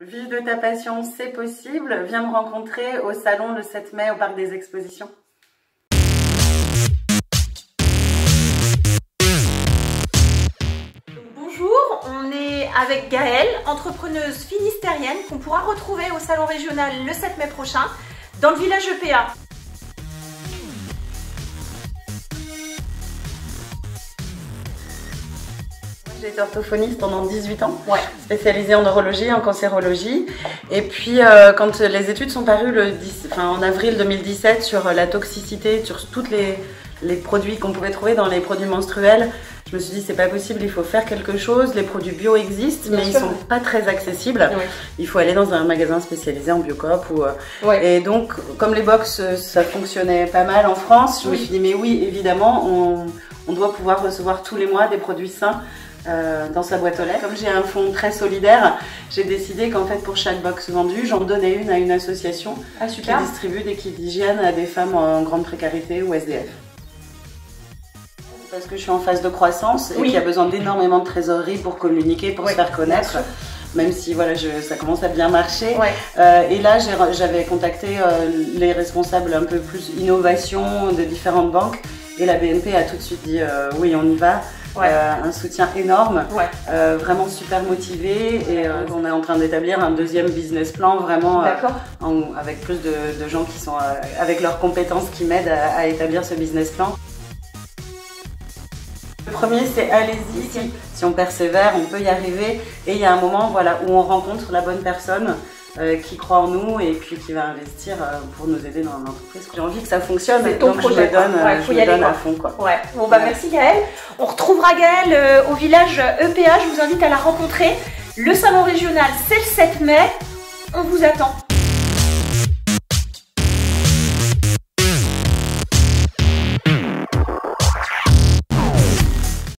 Vive de ta passion, c'est possible. Viens me rencontrer au salon le 7 mai au Parc des Expositions. Bonjour, on est avec Gaëlle, entrepreneuse finistérienne qu'on pourra retrouver au salon régional le 7 mai prochain dans le village EPA. J'ai été orthophoniste pendant 18 ans, Ouais. spécialisée en neurologie, en cancérologie. Et puis, euh, quand les études sont parues le 10 enfin, en avril 2017 sur la toxicité, sur tous les, les produits qu'on pouvait trouver dans les produits menstruels, je me suis dit c'est pas possible, il faut faire quelque chose. Les produits bio existent, Bien mais sûr. ils sont pas très accessibles. Oui. Il faut aller dans un magasin spécialisé en biocop ou euh, et donc comme les box euh, ça fonctionnait pas mal en France, je me suis dit mais oui évidemment on, on doit pouvoir recevoir tous les mois des produits sains euh, dans sa boîte aux lettres. Comme j'ai un fonds très solidaire, j'ai décidé qu'en fait pour chaque box vendue, j'en donnais une à une association Ah qui distribue des kits d'hygiène à des femmes en grande précarité ou SDF. Parce que je suis en phase de croissance et qu'il y a besoin d'énormément de trésorerie pour communiquer, pour Oui, se faire connaître, même si voilà, je, ça commence à bien marcher. Ouais. Euh, et là, j'avais contacté euh, les responsables un peu plus innovation de différentes banques et la BNP a tout de suite dit euh, oui, on y va. Ouais. Euh, un soutien énorme, Ouais. euh, vraiment super motivé et euh, on est en train d'établir un deuxième business plan vraiment en- avec plus de, de gens qui sont avec leurs compétences qui m'aident à, à établir ce business plan. Le premier, c'est allez-y. Si, si on persévère, on peut y arriver. Et il y a un moment, voilà, où on rencontre la bonne personne euh, qui croit en nous et puis qui va investir euh, pour nous aider dans l'entreprise. J'ai envie que ça fonctionne, ton donc projet, je me donne. Ouais, euh, faut je y me aller, donne à fond, quoi. Ouais. Bon bah Ouais. merci Gaëlle. On retrouvera Gaëlle euh, au village EPA. Je vous invite à la rencontrer. Le salon régional, c'est le 7 mai. On vous attend.